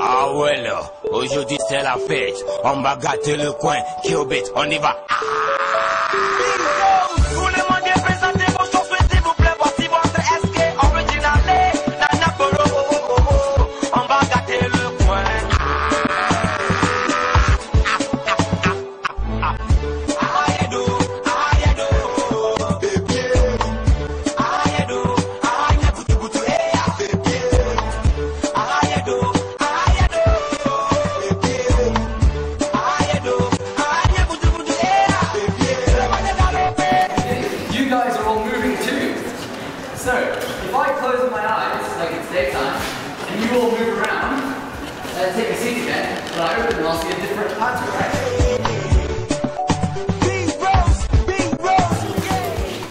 Ah ouais là, aujourd'hui c'est la fête. On va gâter le coin, Kiobit, on y va. Vous I'll see different?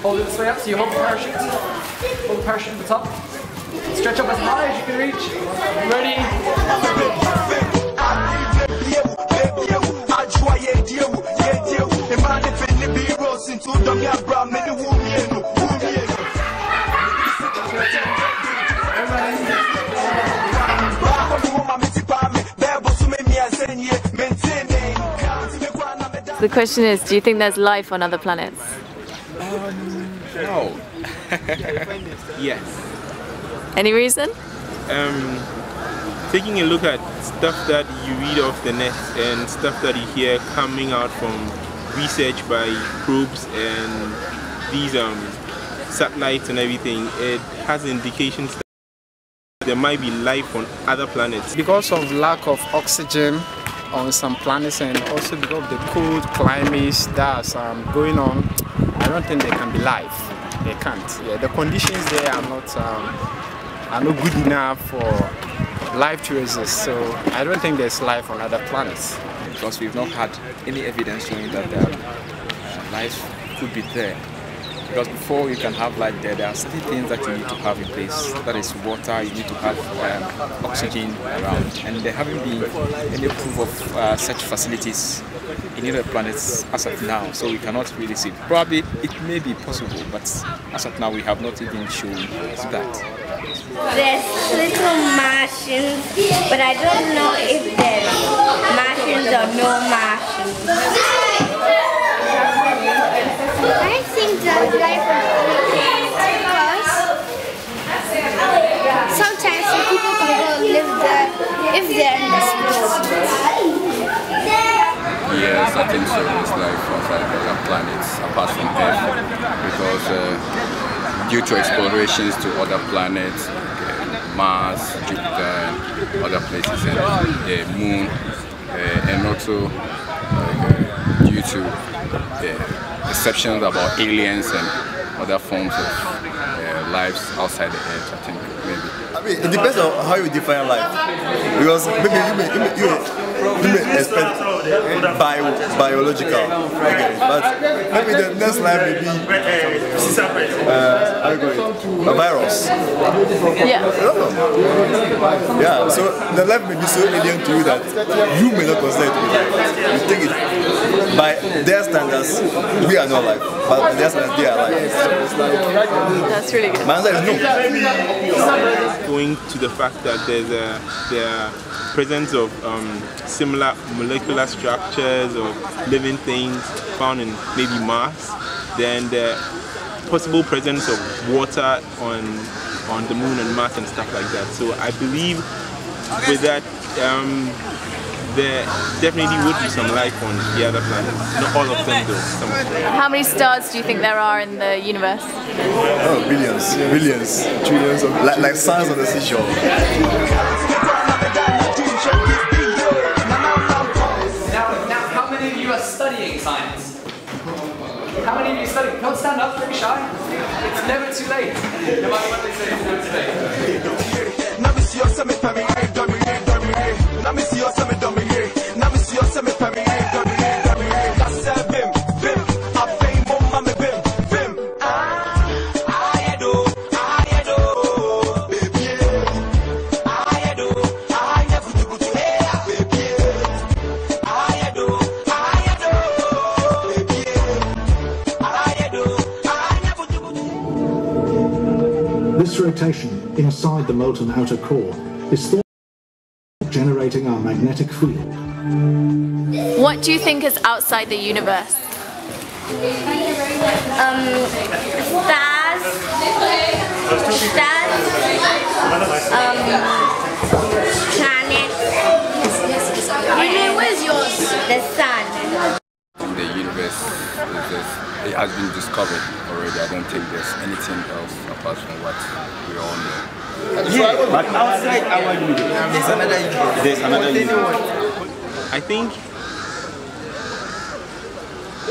Hold it this way up, so you hold the parachute. Hold the parachute at the top. Stretch up as high as you can reach. Ready? The question is, do you think there's life on other planets? No. yes. Any reason? Um, taking a look at stuff that you read off the net and stuff that you hear coming out from research by probes and these um, satellites and everything, it has indications that there might be life on other planets. because of lack of oxygen on some planets and also because of the cold climates that's um, going on, I don't think there can be life. They can't. Yeah, the conditions there are not um, are not good enough for life to exist. So I don't think there's life on other planets. because we've not had any evidence showing that um, life could be there. Because before you can have life there, there are certain things that you need to have in place. That is water, you need to have um, oxygen around. And there haven't been any proof of uh, such facilities in other planets as of now. So we cannot really see. Probably it may be possible, but as of now we have not even shown that. There's little Martians, but I don't know if they're Martians or no Martians. I think there's life because sometimes people can go live there if they're in the. Yes, I think so. It's like outside other planets apart from Earth because uh, due to explorations to other planets, uh, Mars, Jupiter, other places, and the Moon, uh, and also uh, to uh, perceptions about aliens and other forms of uh, lives outside the Earth. I think mean, it depends on how you define life. Because maybe you may, you may, you may, you may expect bio, biological, okay, but maybe the next life may be uh, how you call it, a virus. Yeah. Know. Yeah, so the life may be so alien to you that you may not consider it to be life. You think it, by their standards, we are not alive, but by their standards, they are alive. That's really good. My answer is no. going to the fact that there's a the presence of um, similar molecular structures of living things found in maybe Mars, then the possible presence of water on on the moon and Mars and stuff like that. So I believe with that um, there definitely would be some life on the other planets. Not all of them though. Some of them. How many stars do you think there are in the universe? Oh, billions, billions, trillions of like, like sands on the seashore. Now, now, how many of you are studying science? How many of you study? Don't stand up, don't be shy. It's never too late. No matter what they say, it's never too late. This rotation inside the molten outer core is thought to generating our magnetic field. What do you think is outside the universe? Um, stars, stars, um, planets. Has been discovered already. I don't think there's anything else apart from what we all know. Yeah, but outside our universe, there's another universe. There's another universe. I think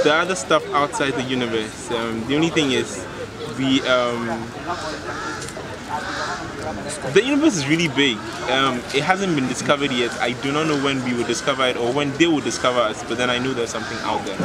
the other stuff outside the universe. Um, the only thing is, we um, the universe is really big. Um, it hasn't been discovered yet. I do not know when we will discover it or when they will discover us. But then I know there's something out there.